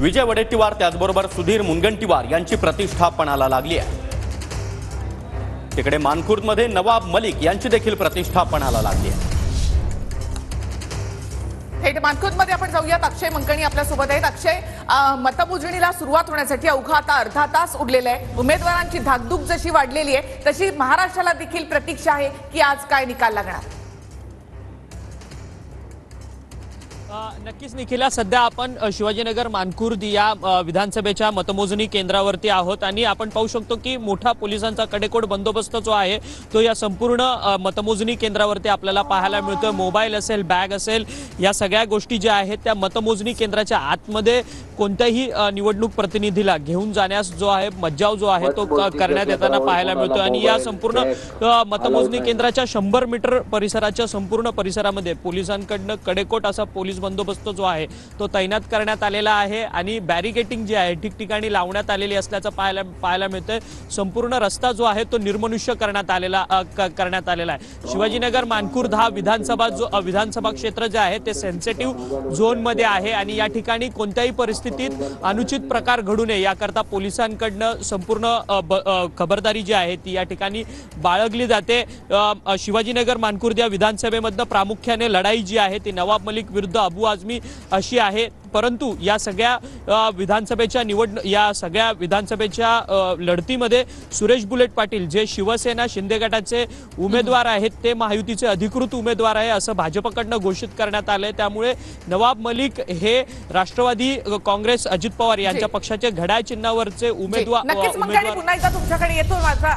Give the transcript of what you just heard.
विजय वडेट्टीवार त्याचबरोबर सुधीर मुनगंटीवार यांची प्रतिष्ठापणाला लागली आहे. तिकडे मानखुर्दमध्ये नवाब मलिक यांची देखील प्रतिष्ठापणाला लागली आहे. थेट मानखुर्दमध्ये आपण जाऊयात. अक्षय मंकणी आपल्यासोबत आहेत. अक्षय मतमोजणीला सुरुवात होण्यासाठी अवघा आता अर्धा तास उरलेला आहे. उमेदवारांची धाकधूक जशी वाढलेली आहे तशी महाराष्ट्राला देखील प्रतीक्षा आहे की आज काय निकाल लागणार. नक्कीच निखिला सध्या आपण शिवाजीनगर मानखुर्द या विधानसभेच्या मतमोजणी केंद्रावरती आहोत आणि आपण पाहू शकतो की मोठा पोलिसांचा कडेकोट बंदोबस्त जो आहे तो या संपूर्ण मतमोजणी केंद्रावरती आपल्याला पाहायला मिळतोय. मोबाईल असेल बॅग असेल या सगळ्या गोष्टी ज्या आहेत त्या मतमोजणी केंद्राच्या आतमध्ये कोणत्याही निवडणूक प्रतिनिधीला घेऊन जाण्यास जो आहे मज्जाव जो आहे तो करण्यात येताना पाहायला मिळतोय. आणि या संपूर्ण मतमोजणी केंद्राच्या शंभर मीटर परिसराच्या संपूर्ण परिसरामध्ये पोलिसांकडनं कडेकोट असा पोलीस बंदोबस्त जो आहे तो तैनात करण्यात आलेला आहे. आणि बॅरिकेटिंग जी आहे ठिकठिकाणी लावण्यात आलेली असल्याचं पाहायला पाहायला मिळतंय. संपूर्ण रस्ता जो आहे तो निर्मनुष्य करण्यात आलेला करण्यात आलेला आहे. शिवाजीनगर मानखुर्द हा विधानसभा जो विधानसभा क्षेत्र जे आहे ते सेन्सिटिव्ह झोनमध्ये आहे. आणि या ठिकाणी कोणत्याही परिस्थितीत अनुचित प्रकार घडू नये याकरता पोलिसांकडनं संपूर्ण ब- खबरदारी जी आहे ती या ठिकाणी बाळगली जाते. शिवाजीनगर मानकुर्द्या विधानसभेमधनं प्रामुख्याने लढाई जी आहे ती नवाब मलिक विरुद्ध अबू आझमी अशी आहे. परंतु या सगळ्या विधानसभेच्या निवड या सगळ्या विधानसभेच्या लढतीमध्ये सुरेश बुलेट पाटील जे शिवसेना शिंदे गटाचे उमेदवार आहेत ते महायुतीचे अधिकृत उमेदवार आहे असं भाजपकडनं घोषित करण्यात आलंय त्यामुळे नवाब मलिक हे राष्ट्रवादी काँग्रेस अजित पवार यांच्या. पक्षाचे घड्याळ चिन्हावरचे उमेदवार उमेदवार पुन्हा एकदा तुमच्याकडे येतो माझा